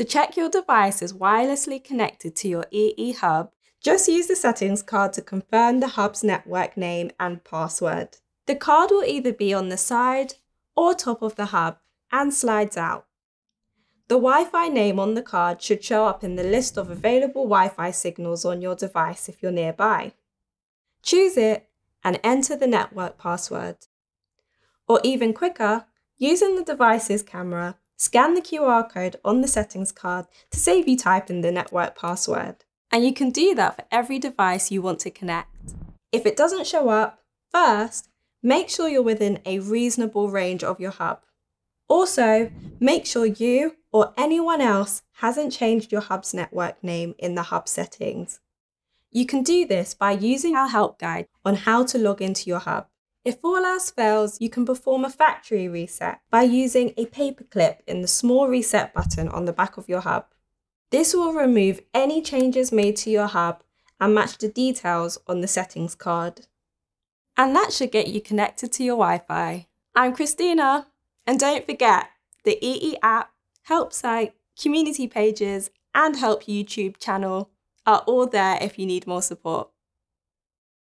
To check your device is wirelessly connected to your EE Hub, just use the settings card to confirm the hub's network name and password. The card will either be on the side or top of the hub and slides out. The Wi-Fi name on the card should show up in the list of available Wi-Fi signals on your device if you're nearby. Choose it and enter the network password. Or even quicker, using the device's camera, scan the QR code on the settings card to save you typing the network password. And you can do that for every device you want to connect. If it doesn't show up, first, make sure you're within a reasonable range of your hub. Also, make sure you or anyone else hasn't changed your hub's network name in the hub settings. You can do this by using our help guide on how to log into your hub. If all else fails, you can perform a factory reset by using a paperclip in the small reset button on the back of your hub. This will remove any changes made to your hub and match the details on the settings card. And that should get you connected to your Wi-Fi. I'm Kristina, and don't forget, the EE app, help site, community pages, and help YouTube channel are all there if you need more support.